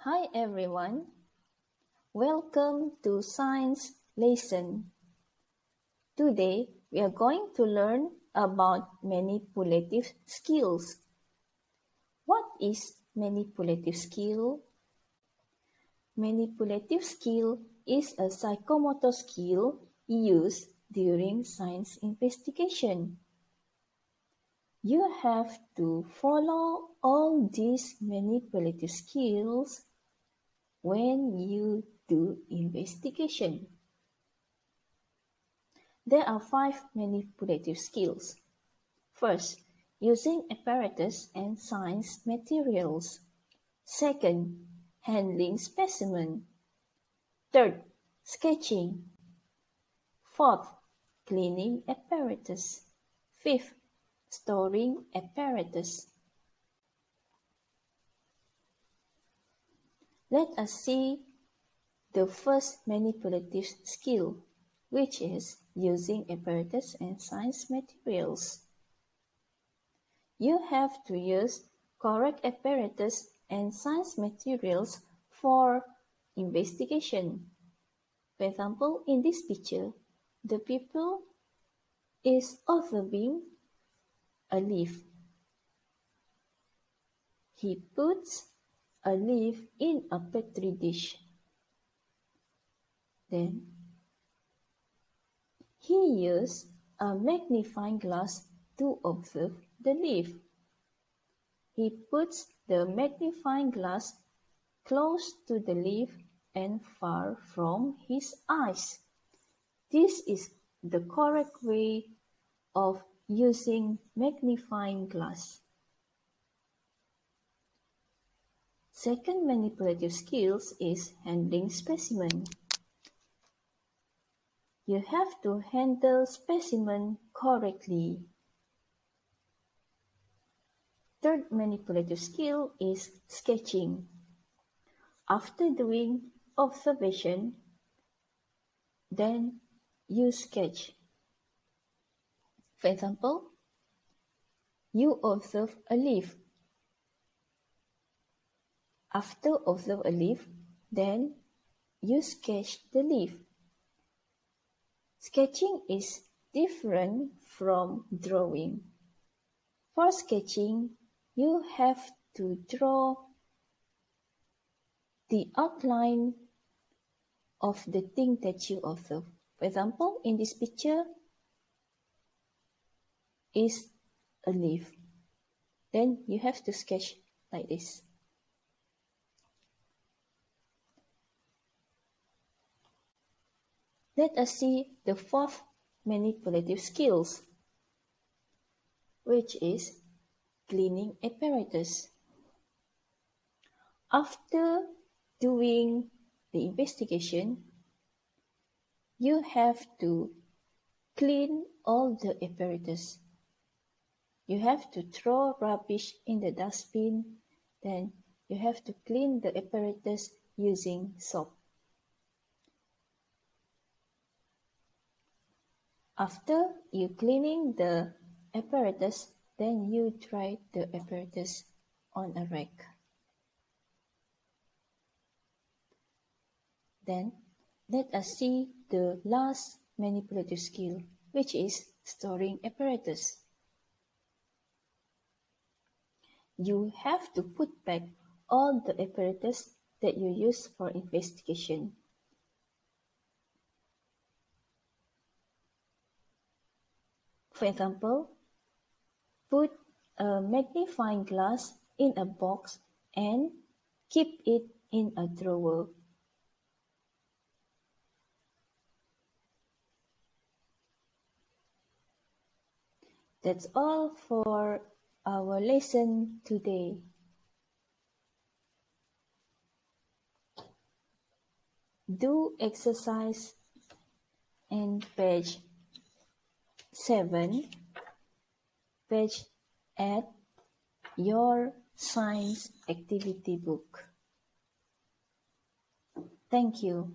Hi everyone. Welcome to science lesson. Today we are going to learn about manipulative skills. What is manipulative skill? Manipulative skill is a psychomotor skill used during science investigation. You have to follow all these manipulative skills when you do investigation. There are five manipulative skills. First, using apparatus and science materials. Second, handling specimen. Third, sketching. Fourth, cleaning apparatus. Fifth, storing apparatus. Let us see the first manipulative skill, which is using apparatus and science materials. You have to use correct apparatus and science materials for investigation. For example, in this picture, the people is observing a leaf. He puts a leaf in a petri dish. Then he used a magnifying glass to observe the leaf. He puts the magnifying glass close to the leaf and far from his eyes. This is the correct way of using magnifying glass. Second manipulative skills is handling specimen. You have to handle specimen correctly. Third manipulative skill is sketching. After doing observation, then you sketch. For example, you observe a leaf. After observe a leaf, then you sketch the leaf. Sketching is different from drawing. For sketching, you have to draw the outline of the thing that you observe. For example, in this picture, is a leaf. Then you have to sketch like this. Let us see the fourth manipulative skills, which is cleaning apparatus. After doing the investigation, you have to clean all the apparatus you have to throw rubbish in the dustbin, then you have to clean the apparatus using soap. After you cleaning the apparatus, then you dry the apparatus on a rack. Then let us see the last manipulative skill, which is storing apparatus. you have to put back all the apparatus that you use for investigation. For example, put a magnifying glass in a box and keep it in a drawer. That's all for our lesson today. Do exercise and page 7, page at your science activity book. Thank you.